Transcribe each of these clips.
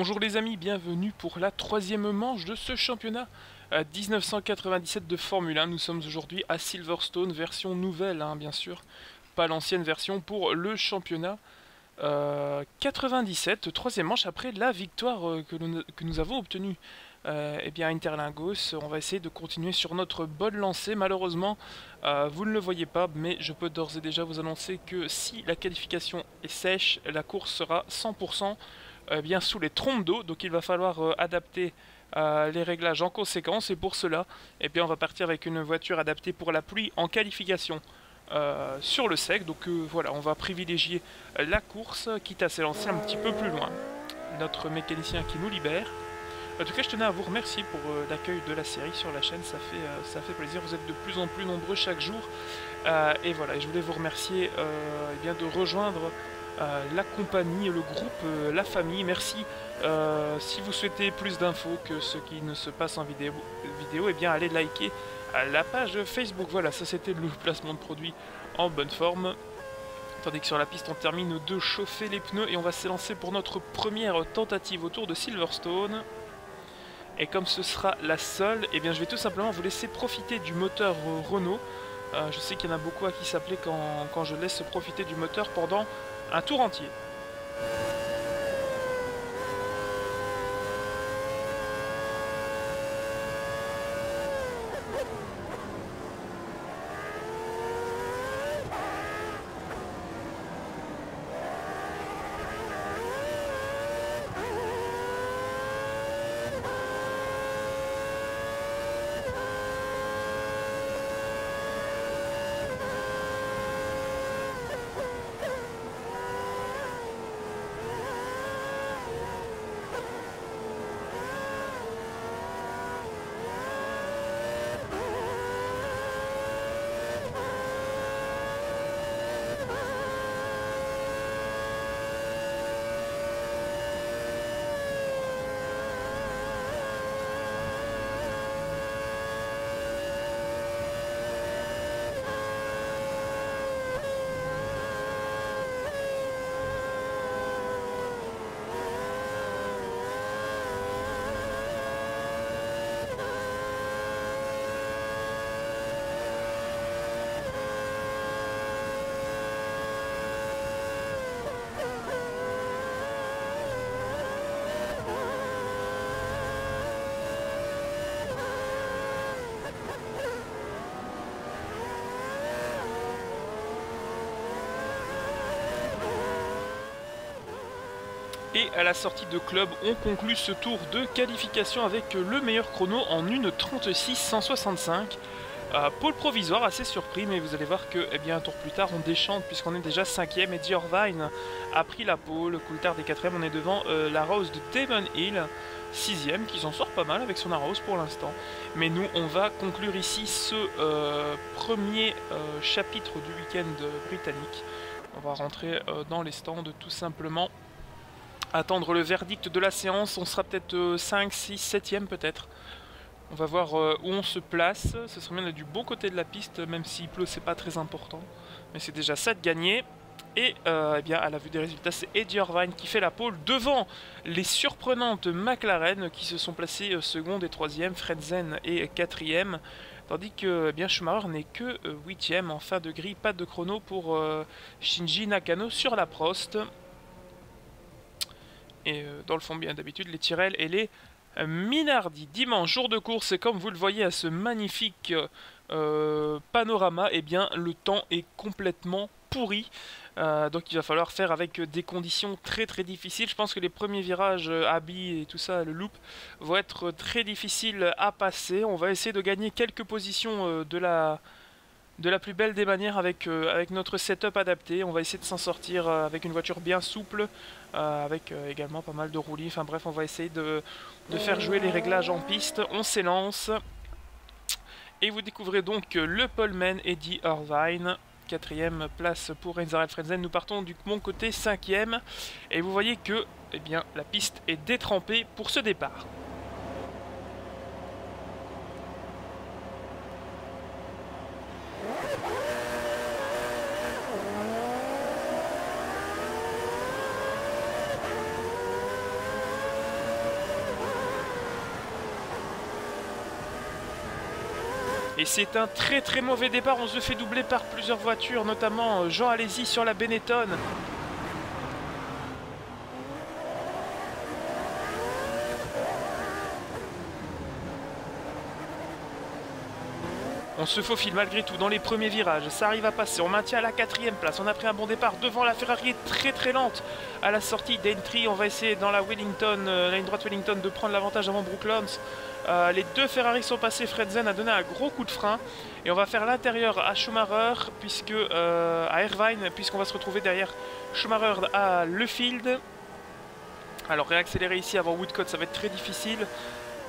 Bonjour les amis, bienvenue pour la troisième manche de ce championnat 1997 de Formule 1. Nous sommes aujourd'hui à Silverstone, version nouvelle hein, bien sûr, pas l'ancienne version pour le championnat. 97, euh, troisième manche après la victoire euh, que, nous, avons obtenue. Euh, eh bien Interlingos, on va essayer de continuer sur notre bonne lancée. Malheureusement, vous ne le voyez pas, mais je peux d'ores et déjà vous annoncer que si la qualification est sèche, la course sera 100% bien sous les trompes d'eau. Donc il va falloir adapter les réglages en conséquence. Et pour cela, eh bien, on va partir avec une voiture adaptée pour la pluie en qualification. Euh, sur le sec. Donc euh, voilà, on va privilégier la course, quitte à s'élancer un petit peu plus loin. Notre mécanicien qui nous libère. En tout cas, je tenais à vous remercier pour euh, l'accueil de la série sur la chaîne, ça fait, ça fait plaisir, vous êtes de plus en plus nombreux chaque jour. et voilà, je voulais vous remercier eh bien, de rejoindre la compagnie, le groupe, la famille. Merci. si vous souhaitez plus d'infos que ce qui ne se passe en vidéo, vidéo eh bien, allez liker la page Facebook. Voilà, ça c'était le placement de produit en bonne forme. Tandis que sur la piste, on termine de chauffer les pneus et on va s'élancer pour notre première tentative autour de Silverstone. Et comme ce sera la seule, eh bien je vais tout simplement vous laisser profiter du moteur Renault. Euh, je sais qu'il y en a beaucoup à qui s'appeler quand, quand je laisse profiter du moteur pendant un tour entier. Et à la sortie de club, on conclut ce tour de qualification avec le meilleur chrono en 1.36 165. Euh, pôle provisoire, assez surpris, mais vous allez voir que eh bien, un tour plus tard, on déchante puisqu'on est déjà 5ème et Diorvine a pris la pole. Coulthard est 4ème, on est devant euh, la Rose de Damon Hill, 6ème, qui s'en sort pas mal avec son Arrose pour l'instant. Mais nous, on va conclure ici ce euh, premier chapitre du week-end britannique. On va rentrer dans les stands tout simplement attendre le verdict de la séance. On sera peut-être 5, 6, 7ème peut-être. On va voir euh, où on se place. Ce serait bien d'être du bon côté de la piste, même s'il pleut, c'est pas très important. Mais c'est déjà ça de gagner. Et euh, eh bien, à la vue des résultats, c'est Eddie Irvine qui fait la pole devant les surprenantes McLaren qui se sont placées euh, seconde et troisième, Fredzen et quatrième. Tandis que eh Schumacher n'est que huitième en fin de grille, pas de chrono pour Shinji Nakano sur la Prost. Et euh, dans le fond, bien d'habitude, les Tyrell et les euh, Minardi. Dimanche, jour de course, et comme vous le voyez à ce magnifique euh, panorama, eh bien, le temps est complètement pourri. donc il va falloir faire avec des conditions très très difficiles. Je pense que les premiers virages, Abbey et tout ça, le loop, vont être très difficiles à passer. On va essayer de gagner quelques positions de la de la plus belle des manières avec, euh, avec notre setup adapté. On va essayer de s'en sortir euh, avec une voiture bien souple, euh, avec également pas mal de roulis. Enfin bref, on va essayer de, faire jouer les réglages en piste. On s'élance. Et vous découvrez donc le poleman Eddie Irvine. Quatrième place pour Renzo Frenzen. Nous partons du bon côté, cinquième. Et vous voyez que eh bien, la piste est détrempée pour ce départ. Et c'est un très très mauvais départ, on se fait doubler par plusieurs voitures, notamment Jean Alési sur la Benetton. On se faufile malgré tout dans les premiers virages. Ça arrive à passer. On maintient la quatrième place. On a pris un bon départ devant la Ferrari très très lente à la sortie d'Entry. On va essayer dans la Wellington, euh, la ligne droite Wellington, de prendre l'avantage avant Brooklands. Euh, les deux Ferrari sont passés. Fredzen a donné un gros coup de frein. Et on va faire l'intérieur à Schumacher, puisque, euh, à Irvine, puisqu'on va se retrouver derrière Schumacher à Lefield. Alors réaccélérer ici avant Woodcott, ça va être très difficile.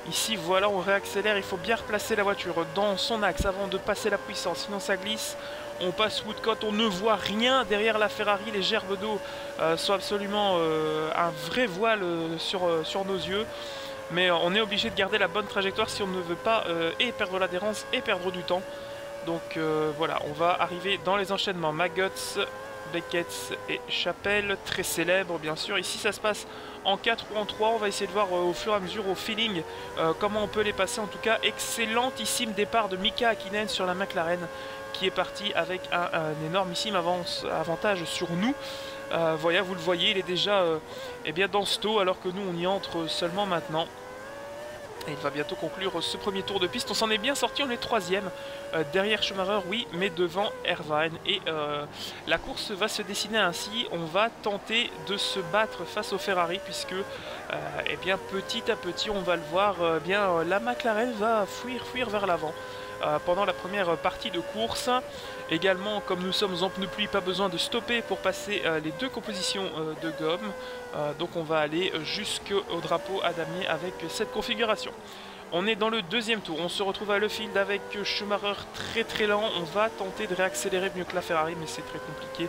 Ici, voilà, on réaccélère. Il faut bien replacer la voiture dans son axe avant de passer la puissance. Sinon, ça glisse. On passe Woodcott. On ne voit rien derrière la Ferrari. Les gerbes d'eau euh, sont absolument un vrai voile sur nos yeux. Mais on est obligé de garder la bonne trajectoire si on ne veut pas et perdre l'adhérence et perdre du temps. Donc voilà, on va arriver dans les enchaînements. Maggots, Beckett et Chapelle, très célèbres bien sûr. Ici ça se passe en 4 ou en 3. On va essayer de voir euh, au fur et à mesure, au feeling, euh, comment on peut les passer. En tout cas, excellentissime départ de Mika Hakkinen sur la McLaren qui est parti avec un, énormissime avantage sur nous. Euh, voilà, vous le voyez, il est déjà eh bien, dans ce taux alors que nous on y entre seulement maintenant. Il va bientôt conclure ce premier tour de piste. On s'en est bien sorti, on est troisième. Euh, derrière Schumacher, oui, mais devant Irvine. Et euh, la course va se dessiner ainsi. On va tenter de se battre face au Ferrari, puisque euh, eh bien, petit à petit, on va le voir, bien, la McLaren va fuir, fuir vers l'avant. Pendant la première partie de course. Également, comme nous sommes en pneu pluie, pas besoin de stopper pour passer les deux compositions de gomme. donc on va aller jusqu'au drapeau à damier avec cette configuration. On est dans le deuxième tour, on se retrouve à Le Field avec Schumacher très très lent. On va tenter de réaccélérer mieux que la Ferrari, mais c'est très compliqué.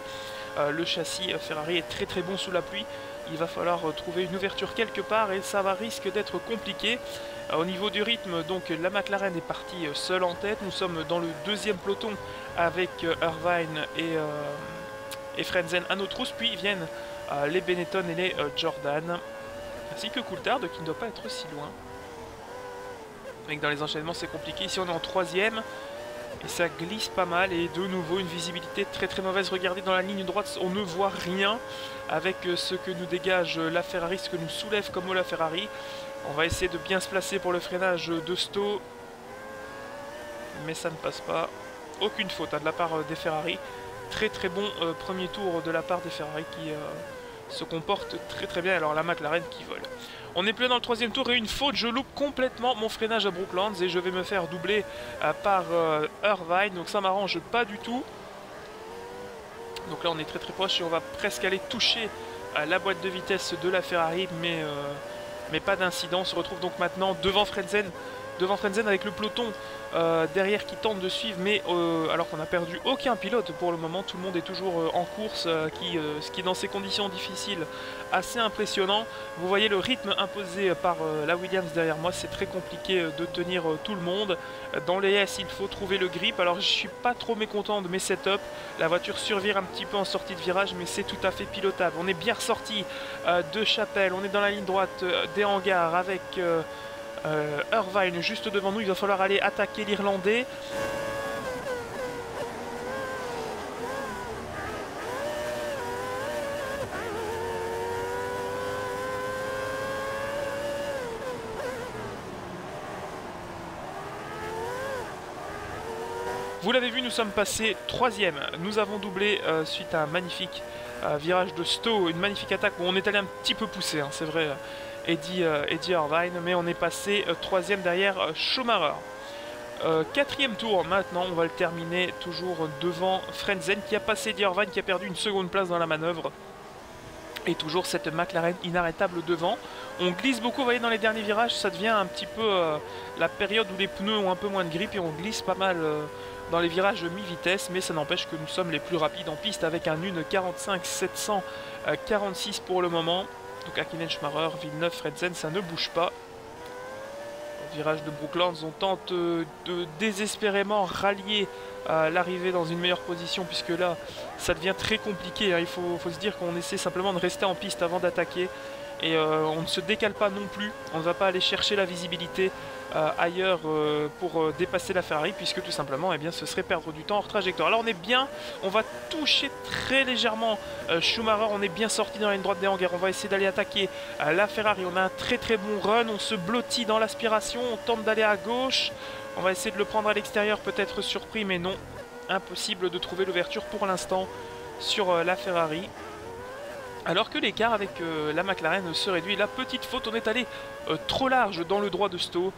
Euh, le châssis euh, Ferrari est très très bon sous la pluie. Il va falloir euh, trouver une ouverture quelque part et ça va risque d'être compliqué. au niveau du rythme, donc la McLaren est partie seule en tête. Nous sommes dans le deuxième peloton avec Irvine et, et Frenzen à nos trousses. Puis viennent les Benetton et les Jordan. Ainsi que Coulthard qui ne doit pas être si loin mais dans les enchaînements c'est compliqué. Ici on est en troisième et ça glisse pas mal et de nouveau une visibilité très très mauvaise. Regardez dans la ligne droite, on ne voit rien avec euh, ce que nous dégage la Ferrari, ce que nous soulève comme la Ferrari. On va essayer de bien se placer pour le freinage de Sto, mais ça ne passe pas. Aucune faute hein, de la part euh, des Ferrari. Très très bon euh, premier tour de la part des Ferrari qui se comporte très très bien. Alors la McLaren qui vole. On est plus dans le troisième tour et une faute, je loupe complètement mon freinage à Brooklands et je vais me faire doubler euh, par euh, Irvine, donc ça m'arrange pas du tout. Donc là on est très très proche et on va presque aller toucher euh, la boîte de vitesse de la Ferrari, mais, mais pas d'incident. On se retrouve donc maintenant devant Frenzen, devant Frenzen avec le peloton euh, derrière qui tente de suivre, mais euh, alors qu'on n'a perdu aucun pilote pour le moment, tout le monde est toujours euh, en course, qui, ce qui est dans ces conditions difficiles assez impressionnant. Vous voyez le rythme imposé par la Williams derrière moi, c'est très compliqué de tenir tout le monde. Dans les S, il faut trouver le grip, alors je suis pas trop mécontent de mes setups. La voiture survire un petit peu en sortie de virage, mais c'est tout à fait pilotable. On est bien ressorti de Chapelle, on est dans la ligne droite des hangars avec... Euh, Irvine juste devant nous, il va falloir aller attaquer l'Irlandais. Vous l'avez vu, nous sommes passés troisième. Nous avons doublé euh, suite à un magnifique euh, virage de Stowe, une magnifique attaque. Bon, on est allé un petit peu poussé, hein, c'est vrai. Eddie, euh, Eddie Irvine, mais on est passé euh, troisième derrière euh, Schumacher. quatrième tour maintenant, on va le terminer toujours devant Frenzen qui a passé Eddie Irvine qui a perdu une seconde place dans la manœuvre. Et toujours cette McLaren inarrêtable devant. On glisse beaucoup, vous voyez dans les derniers virages, ça devient un petit peu la période où les pneus ont un peu moins de grippe et on glisse pas mal dans les virages mi-vitesse, mais ça n'empêche que nous sommes les plus rapides en piste avec un une 45 746 pour le moment. Donc Akinen, Schmarer, Villeneuve, Fredzen, ça ne bouge pas. Au virage de Brooklands, on tente euh, de désespérément rallier à l'arrivée dans une meilleure position puisque là, ça devient très compliqué. Hein. Il faut, se dire qu'on essaie simplement de rester en piste avant d'attaquer. Et euh, on ne se décale pas non plus. On ne va pas aller chercher la visibilité euh, ailleurs euh, pour dépasser la Ferrari puisque tout simplement eh bien, ce serait perdre du temps hors trajectoire. Alors on est bien, on va toucher très légèrement Schumacher, on est bien sorti dans la ligne droite des hangars, on va essayer d'aller attaquer la Ferrari, on a un très très bon run, on se blottit dans l'aspiration, on tente d'aller à gauche, on va essayer de le prendre à l'extérieur, peut-être surpris mais non, impossible de trouver l'ouverture pour l'instant sur la Ferrari. Alors que l'écart avec euh, la McLaren se réduit. La petite faute, on est allé euh, trop large dans le droit de Stowe.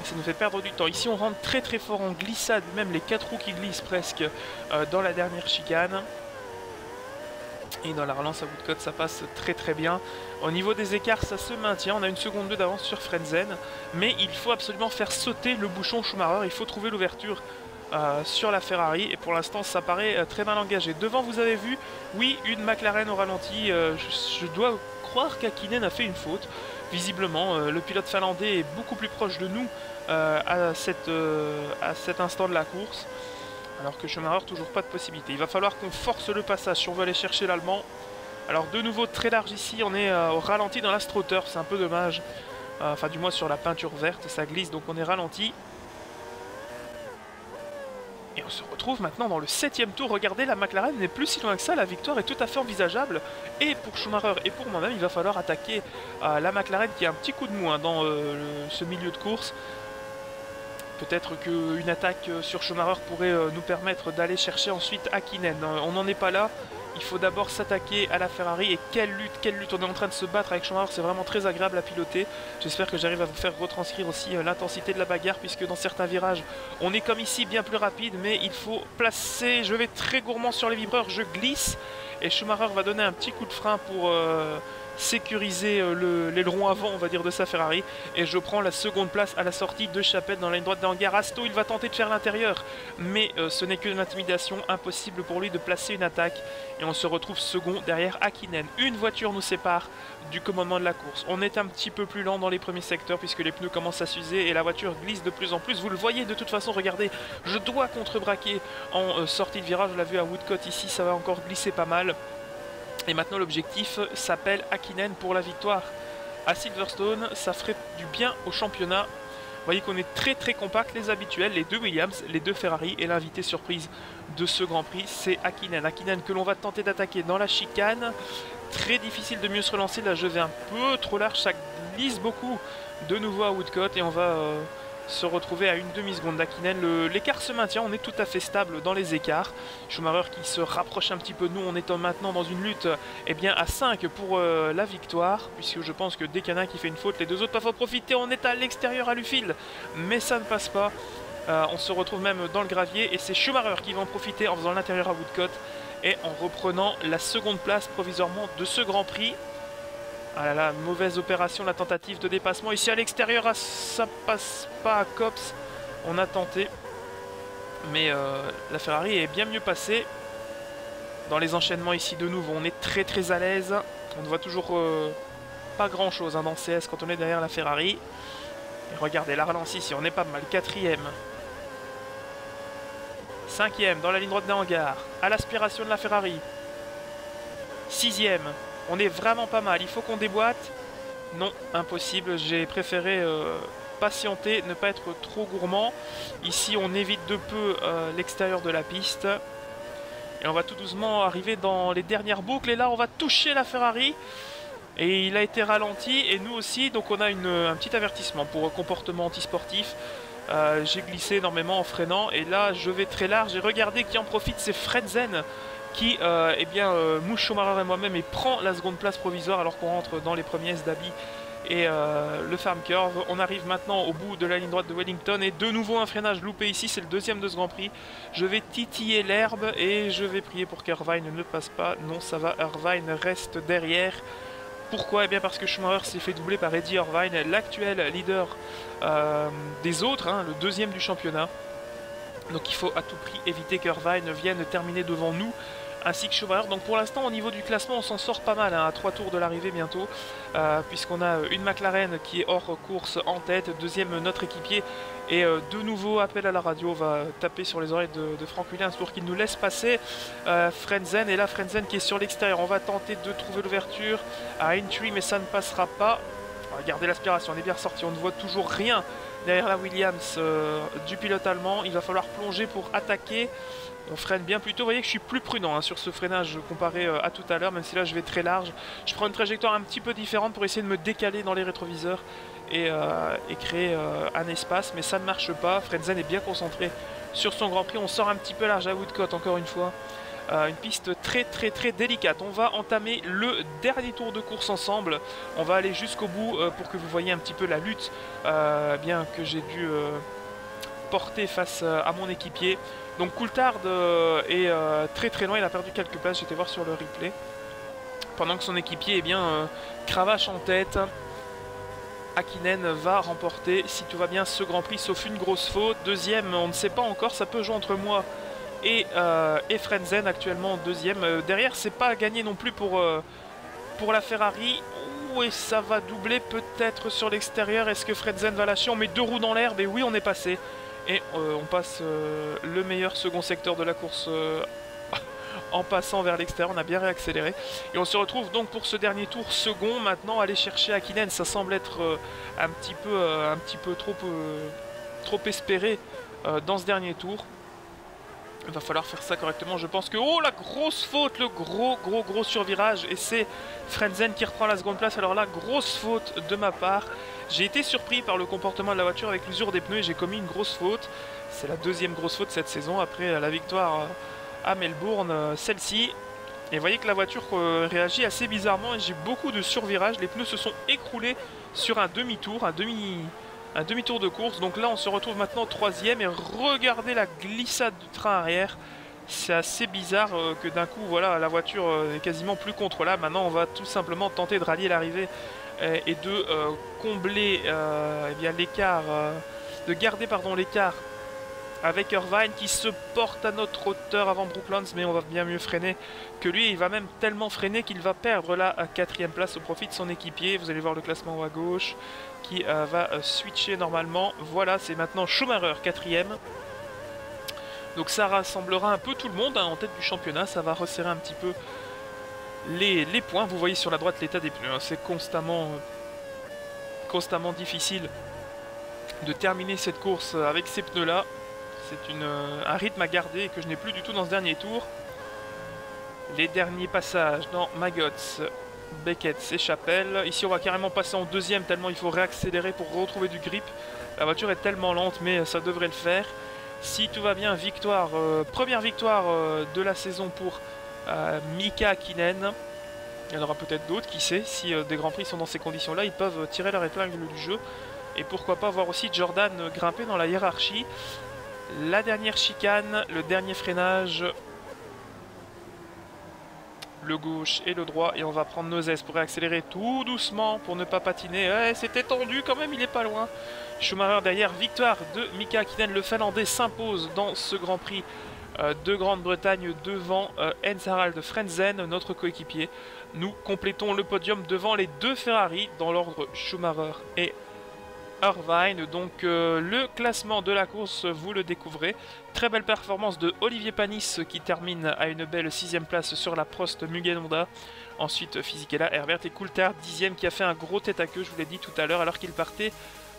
Et ça nous fait perdre du temps. Ici, on rentre très très fort en glissade, même les quatre roues qui glissent presque euh, dans la dernière chicane. Et dans la relance à Woodcote, ça passe très très bien. Au niveau des écarts, ça se maintient. On a une seconde 2 d'avance sur Frenzen. Mais il faut absolument faire sauter le bouchon Schumacher. Il faut trouver l'ouverture euh, sur la Ferrari et pour l'instant ça paraît euh, très mal engagé. Devant vous avez vu, oui une McLaren au ralenti, euh, je, dois croire qu'Akinen a fait une faute. Visiblement le pilote finlandais est beaucoup plus proche de nous à, cet instant de la course. Alors que Schumacher toujours pas de possibilité. Il va falloir qu'on force le passage si on veut aller chercher l'allemand. Alors de nouveau très large ici, on est au ralenti dans l'astroturf, c'est un peu dommage. Enfin du moins sur la peinture verte, ça glisse donc on est ralenti. Et on se retrouve maintenant dans le septième tour. Regardez, la McLaren n'est plus si loin que ça. La victoire est tout à fait envisageable. Et pour Schumacher et pour moi-même, il va falloir attaquer euh, la McLaren qui a un petit coup de moins dans euh, ce milieu de course. Peut-être qu'une attaque euh, sur Schumacher pourrait nous permettre d'aller chercher ensuite Akinen. On n'en est pas là il faut d'abord s'attaquer à la Ferrari et quelle lutte, quelle lutte. On est en train de se battre avec Schumacher, c'est vraiment très agréable à piloter. J'espère que j'arrive à vous faire retranscrire aussi euh, l'intensité de la bagarre puisque dans certains virages on est comme ici bien plus rapide mais il faut placer, je vais très gourmand sur les vibreurs, je glisse et Schumacher va donner un petit coup de frein pour... Euh, sécuriser euh, l'aileron avant, on va dire, de sa Ferrari. Et je prends la seconde place à la sortie de Chapelle dans la ligne droite d'Angar. Asto, il va tenter de faire l'intérieur, mais euh, ce n'est que l'intimidation. Impossible pour lui de placer une attaque. Et on se retrouve second derrière Akinen. Une voiture nous sépare du commandement de la course. On est un petit peu plus lent dans les premiers secteurs puisque les pneus commencent à s'user et la voiture glisse de plus en plus. Vous le voyez de toute façon, regardez, je dois contrebraquer en euh, sortie de virage. On l'a vu à Woodcote ici, ça va encore glisser pas mal. Et maintenant l'objectif s'appelle Akinen pour la victoire à Silverstone. Ça ferait du bien au championnat. Vous voyez qu'on est très très compact, les habituels, les deux Williams, les deux Ferrari et l'invité surprise de ce Grand Prix, c'est Akinen. Akinen que l'on va tenter d'attaquer dans la chicane. Très difficile de mieux se relancer, là je vais un peu trop large, ça glisse beaucoup de nouveau à Woodcote et on va... Euh, se retrouver à une demi-seconde d'Akinen. L'écart se maintient, on est tout à fait stable dans les écarts. Schumacher qui se rapproche un petit peu de nous, on est maintenant dans une lutte eh bien, à 5 pour euh, la victoire, puisque je pense que dès qu'il y en a qui fait une faute, les deux autres peuvent en profiter. On est à l'extérieur à Lufil, mais ça ne passe pas. Euh, on se retrouve même dans le gravier et c'est Schumacher qui va en profiter en faisant l'intérieur à Woodcote et en reprenant la seconde place provisoirement de ce Grand Prix. Ah là là, mauvaise opération, la tentative de dépassement. Ici à l'extérieur, ah, ça passe pas à Cops. On a tenté. Mais euh, la Ferrari est bien mieux passée. Dans les enchaînements ici de nouveau, on est très très à l'aise. On ne voit toujours euh, pas grand chose hein, dans CS quand on est derrière la Ferrari. Et regardez, la relance ici, on est pas mal. Quatrième. Cinquième dans la ligne droite des hangars. À l'aspiration de la Ferrari. Sixième. On est vraiment pas mal. Il faut qu'on déboîte. Non, impossible. J'ai préféré euh, patienter, ne pas être trop gourmand. Ici, on évite de peu euh, l'extérieur de la piste. Et on va tout doucement arriver dans les dernières boucles. Et là, on va toucher la Ferrari. Et il a été ralenti. Et nous aussi. Donc on a un petit avertissement pour comportement antisportif. Euh, J'ai glissé énormément en freinant. Et là, je vais très large. Et regardez qui en profite, c'est Fredzen qui euh, eh bien, euh, mouche et moi-même et prend la seconde place provisoire alors qu'on rentre dans les premiers d'Abi et euh, le Farm Curve. On arrive maintenant au bout de la ligne droite de Wellington et de nouveau un freinage loupé ici, c'est le deuxième de ce Grand Prix. Je vais titiller l'herbe et je vais prier pour qu'Irvine ne passe pas. Non, ça va, Irvine reste derrière. Pourquoi Eh bien parce que Schumacher s'est fait doubler par Eddie Irvine, l'actuel leader des autres, hein, le deuxième du championnat. Donc il faut à tout prix éviter qu'Irvine vienne terminer devant nous ainsi que Schumacher. Donc pour l'instant au niveau du classement on s'en sort pas mal hein, à trois tours de l'arrivée bientôt euh, puisqu'on a une McLaren qui est hors course en tête, deuxième notre équipier Et euh, de nouveau, appel à la radio, va taper sur les oreilles de, Franck Williams pour qu'il nous laisse passer euh, Frenzen. Et là, Frenzen qui est sur l'extérieur. On va tenter de trouver l'ouverture à Entry, mais ça ne passera pas. Regardez l'aspiration, on est bien sorti. On ne voit toujours rien derrière la Williams euh, du pilote allemand. Il va falloir plonger pour attaquer. On freine bien plutôt. Vous voyez que je suis plus prudent hein, sur ce freinage comparé à tout à l'heure, même si là je vais très large. Je prends une trajectoire un petit peu différente pour essayer de me décaler dans les rétroviseurs euh, et, créer euh, un espace, mais ça ne marche pas. Frenzen est bien concentré sur son Grand Prix. On sort un petit peu large à Woodcott, encore une fois. Euh, une piste très très très délicate. On va entamer le dernier tour de course ensemble. On va aller jusqu'au bout pour que vous voyez un petit peu la lutte bien que j'ai dû porter face à mon équipier. Donc Coulthard est très très loin, il a perdu quelques places, j'étais voir sur le replay. Pendant que son équipier est bien cravache en tête. Akinen va remporter, si tout va bien, ce Grand Prix, sauf une grosse faute. Deuxième, on ne sait pas encore, ça peut jouer entre moi et, euh, Frenzen actuellement deuxième. Euh, derrière, c'est pas à gagner non plus pour, euh, la Ferrari. Oui, ça va doubler peut-être sur l'extérieur? Est-ce que Frenzen va lâcher? On met deux roues dans l'herbe et oui, on est passé. Et on passe le meilleur second secteur de la course en passant vers l'extérieur. On a bien réaccéléré. Et on se retrouve donc pour ce dernier tour second. Maintenant, aller chercher Akinen, ça semble être euh, un, petit peu, euh, un petit peu trop, euh, trop espéré dans ce dernier tour. Il va falloir faire ça correctement. Je pense que... Oh, la grosse faute Le gros, gros, gros survirage. Et c'est Frenzen qui reprend la seconde place. Alors là, grosse faute de ma part. J'ai été surpris par le comportement de la voiture avec l'usure des pneus et j'ai commis une grosse faute. C'est la deuxième grosse faute cette saison après la victoire à Melbourne, euh, celle-ci. Et vous voyez que la voiture euh, réagit assez bizarrement j'ai beaucoup de survirages. Les pneus se sont écroulés sur un demi-tour, un demi, un demi-tour de course. Donc là, on se retrouve maintenant troisième et regardez la glissade du train arrière. C'est assez bizarre euh, que d'un coup, voilà, la voiture est quasiment plus contrôlable. Maintenant, on va tout simplement tenter de rallier l'arrivée et de combler eh bien l'écart, de garder pardon l'écart avec Irvine qui se porte à notre hauteur avant Brooklands, mais on va bien mieux freiner que lui. Il va même tellement freiner qu'il va perdre la quatrième place au profit de son équipier. Vous allez voir le classement à gauche qui euh, va euh, switcher normalement. Voilà, c'est maintenant Schumacher quatrième. Donc ça rassemblera un peu tout le monde hein, en tête du championnat. Ça va resserrer un petit peu les, points. Vous voyez sur la droite l'état des pneus. Hein. C'est constamment, euh, constamment difficile de terminer cette course avec ces pneus-là. C'est euh, un rythme à garder que je n'ai plus du tout dans ce dernier tour. Les derniers passages dans Magots, Beckett et Chapelle. Ici, on va carrément passer en deuxième tellement il faut réaccélérer pour retrouver du grip. La voiture est tellement lente, mais ça devrait le faire. Si tout va bien, victoire, euh, première victoire euh, de la saison pour Mika Kinen. Il y en aura peut-être d'autres, qui sait. Si des Grands Prix sont dans ces conditions-là, ils peuvent tirer leur épingle du jeu. Et pourquoi pas voir aussi Jordan grimper dans la hiérarchie. La dernière chicane, le dernier freinage. Le gauche et le droit. Et on va prendre nos aises pour accélérer tout doucement pour ne pas patiner. C'était tendu quand même, il est pas loin. Schumacher derrière, victoire de Mika Kinen. Le Finlandais s'impose dans ce Grand Prix euh, de Grande-Bretagne devant euh, Harald Frenzen, notre coéquipier. Nous complétons le podium devant les deux Ferrari dans l'ordre Schumacher et Irvine. Donc euh, le classement de la course, vous le découvrez. Très belle performance de Olivier Panis qui termine à une belle sixième place sur la Prost Mugen Honda. Ensuite Fisichella, Herbert et Coulthard, dixième qui a fait un gros tête à queue, je vous l'ai dit tout à l'heure, alors qu'il partait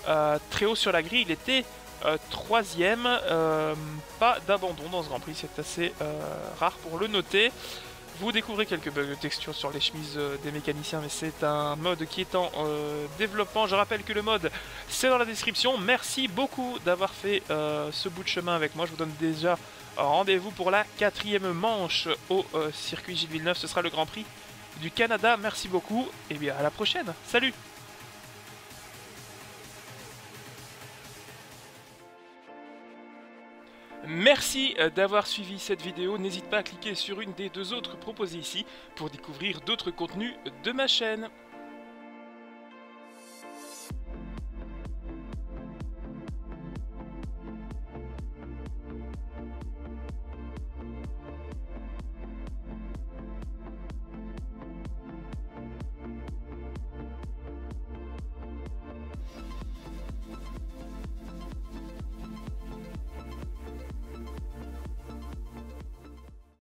euh, très haut sur la grille. Il était euh, troisième, pas d'abandon dans ce Grand Prix, c'est assez rare pour le noter. Vous découvrez quelques bugs de texture sur les chemises euh, des mécaniciens, mais c'est un mode qui est en euh, développement. Je rappelle que le mode, c'est dans la description. Merci beaucoup d'avoir fait euh, ce bout de chemin avec moi. Je vous donne déjà rendez-vous pour la quatrième manche au circuit Gilles Villeneuve. Ce sera le Grand Prix du Canada. Merci beaucoup et bien à la prochaine. Salut Merci euh, d'avoir suivi cette vidéo, n'hésite pas à cliquer sur une des deux autres proposées ici pour découvrir d'autres contenus de ma chaîne.